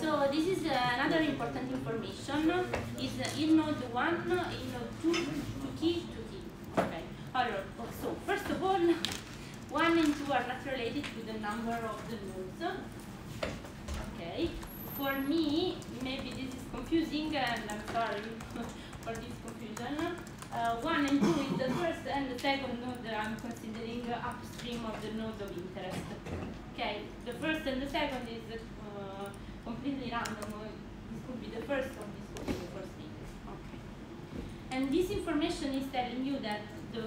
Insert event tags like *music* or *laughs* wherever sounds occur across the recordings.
So this is another important information. Is in node one, in node two, to key, to key. Okay. Allora, so first of all, *laughs* one and two are not related to the number of the nodes. Okay. For me, maybe this is confusing, and I'm sorry *laughs* for this confusion. Uh, one and two is the first and the second node that I'm considering upstream of the node of interest. Okay, the first and the second is uh, completely random. This could be the first one, this could be the first thing. Okay. And this information is telling you that the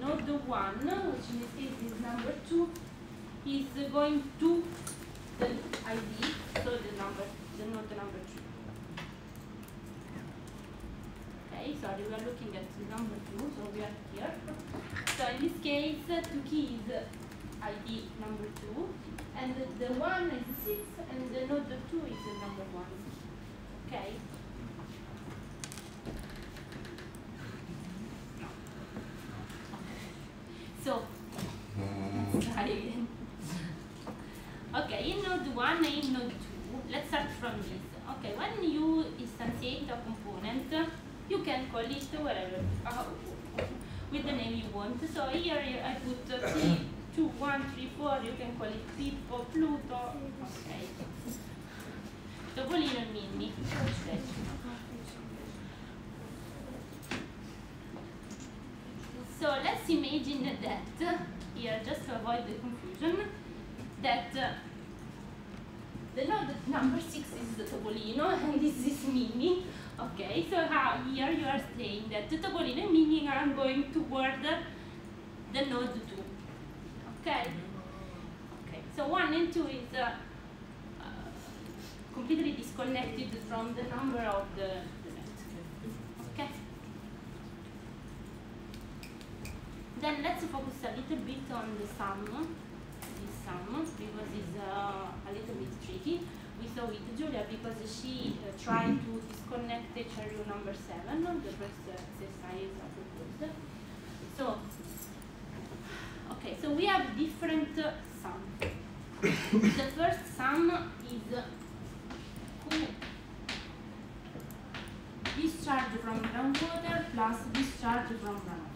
node the one, which in this case is number two, is going to the ID, so the number, the node number two. Okay, sorry, we are looking at number two, so we are here. So in this case, two keys ID number two, and the, the one is six, and the node two is the number one. Okay. So again. Okay, in node one and in node two, let's start from this. Okay, when you instantiate a component, you can call it whatever, uh, with the name you want. So here I put uh, P, 2, 1, 3, 4, you can call it Pippo, Pluto, okay. Topolino e Minnie. So let's imagine that, here just to avoid the confusion, that uh, the node number 6 is the Topolino *laughs* and this is Minnie. Okay, so how here you are saying that the Topolino and Minnie are going toward the node 2. Okay? Okay, so 1 and 2 is uh, uh, completely disconnected from the number of the, the. Okay? Then let's focus a little bit on the sum, because it's uh, a little bit tricky. We saw with Julia because she uh, tried to disconnect the cherry number 7, the first uh, exercise I proposed. So, okay, so we have different uh, sum. the first sum is Q discharge from groundwater plus discharge from runoff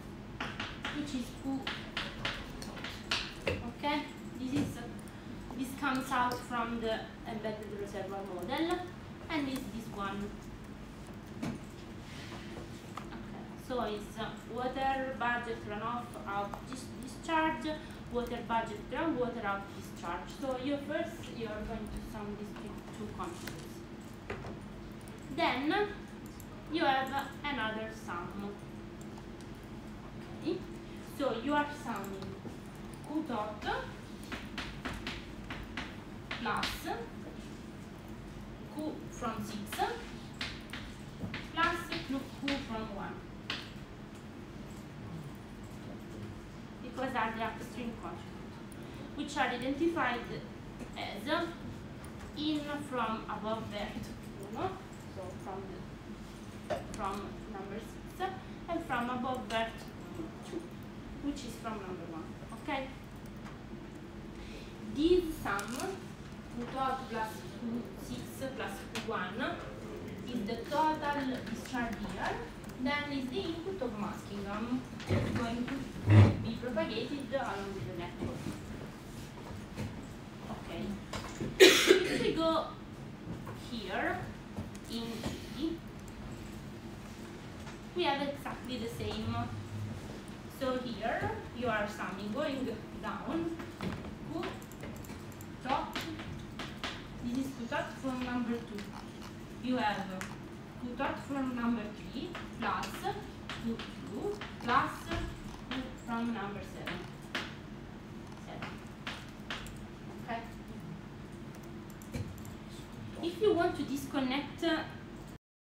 which is Q. Okay, this is this comes out from the embedded reservoir model, and is this one. Okay, so it's water budget runoff out dis discharge, water budget groundwater out discharge. So you first you are going to sum these two quantities. Then you have another sum. Okay. So you are summing Q dot plus Q from 6 plus Q from 1. Because are the upstream contribute, which are identified as in from above vert 1, so from the, from number 6, and from above vert 2 which is from number one. Okay? This sum, Q2 plus Q6 plus Q1, is the total discharge here, then is the input of Muskingum that is going to be propagated along the network. Okay. if we go here in G, we have exactly the same so here you are summing going down Q dot from number two. You have Q dot from number three plus Q two plus from number seven. Seven. Okay. If you want to disconnect uh,